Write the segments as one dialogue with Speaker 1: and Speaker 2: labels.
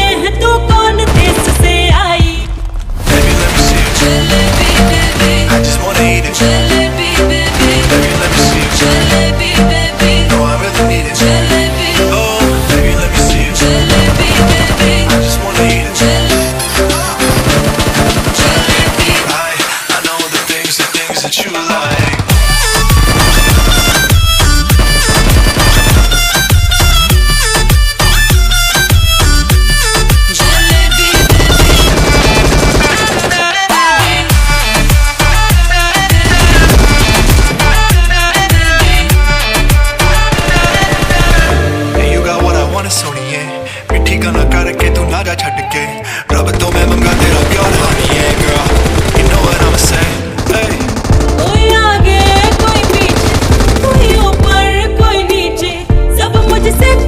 Speaker 1: जानते हैं तू कौन देश से आई
Speaker 2: Baby, let me see you. Jalebi, baby. I just wanna eat it. Jalebi. ਮੰਗਾ ਛੱਡ ਕੇ ਰੱਬ ਤੋਂ ਮੈਂ ਮੰਗਾ ਤੇਰਾ ਪਿਆਰ ਹਾਨੀ ਹੈ girl you know what I'm say hey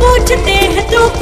Speaker 1: पूछते हैं तो